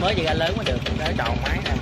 mới gì ra lớn mới được. Mới tròn máy này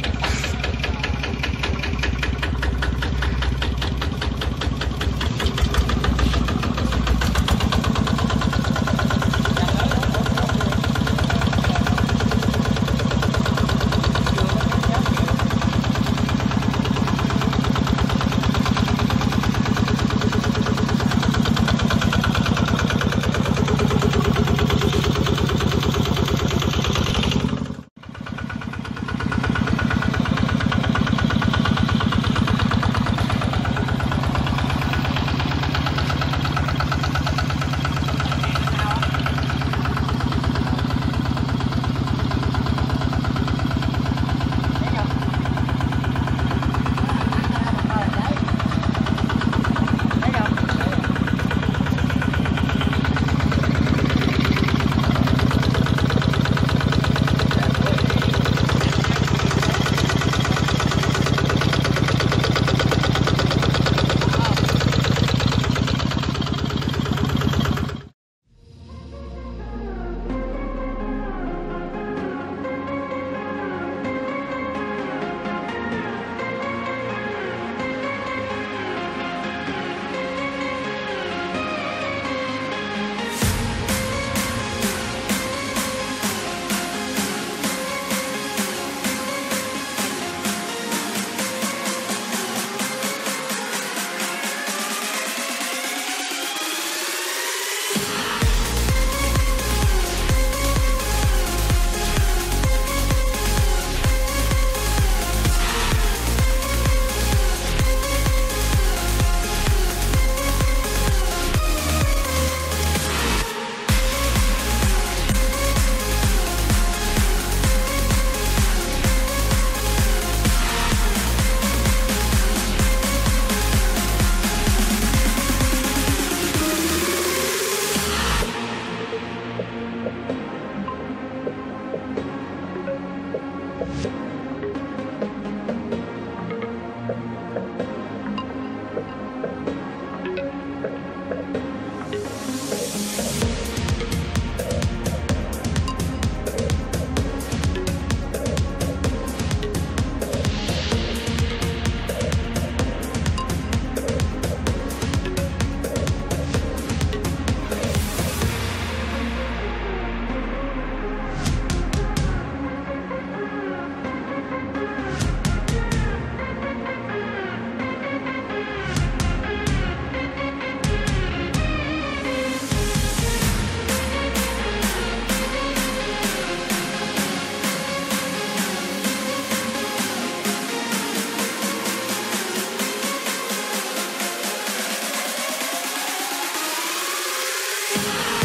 you